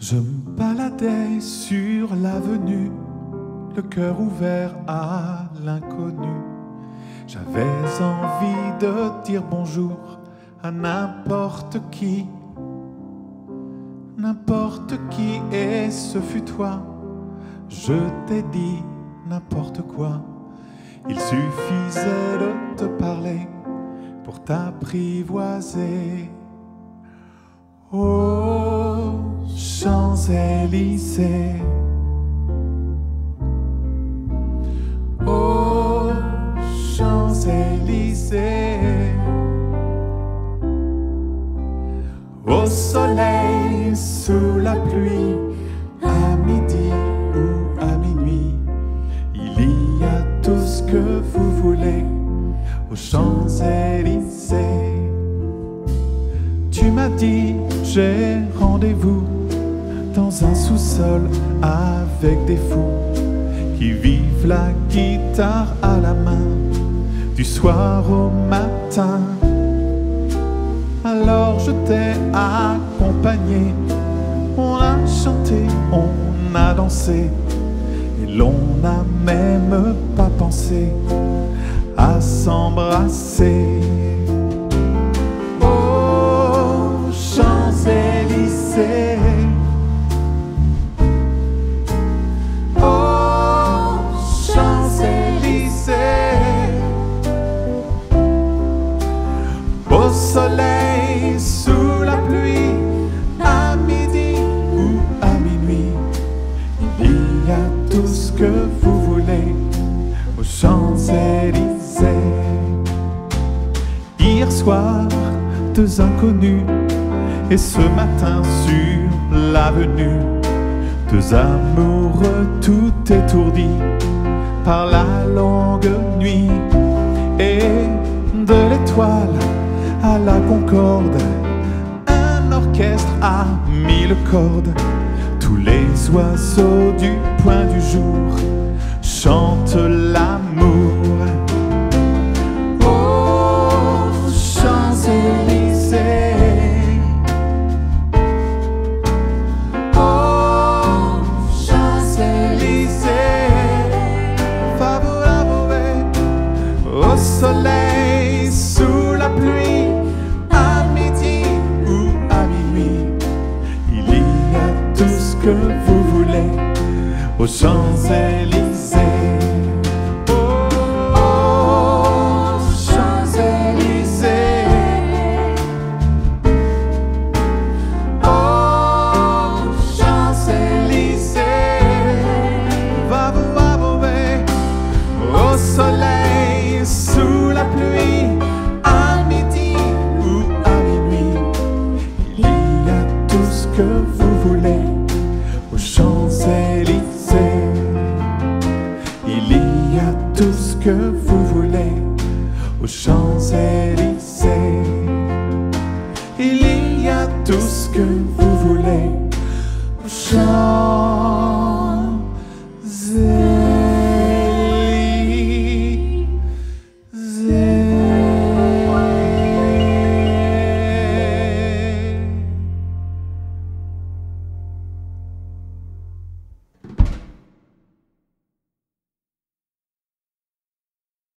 Je me baladais sur l'avenue, le cœur ouvert à l'inconnu. J'avais envie de dire bonjour à n'importe qui, n'importe qui, et ce fut toi. Je t'ai dit n'importe quoi. Il suffisait de te parler pour t'apprivoiser. Oh, Champs-Élysées. Oh, Champs-Élysées. Au soleil, sous la pluie, à midi ou à minuit, il y a tout ce que vous voulez aux Champs-Élysées. Tu m'as dit, j'ai rendez-vous avec des fous qui vivent la guitare à la main du soir au matin. Alors je t'ai accompagné, on a chanté, on a dansé, et l'on n'a même pas pensé à s'embrasser. Que vous voulez aux Champs-Élysées. Hier soir, deux inconnus, et ce matin sur l'avenue, deux amoureux tout étourdis par la longue nuit et de l'étoile à la concorde, un orchestre à mille cordes, tous les oiseaux du point du jour chantent l'amour. Oh, Champs-Élysées. Oh, Champs-Élysées. Favorable au soleil, que vous voulez aux Champs-Élysées. Oh, Champs-Élysées. Champs-Élysées. Va, va, va, va, au soleil, sous la pluie, que vous voulez que vous voulez aux Champs-Élysées. Il y a tout ce que vous voulez aux Champs-Élysées.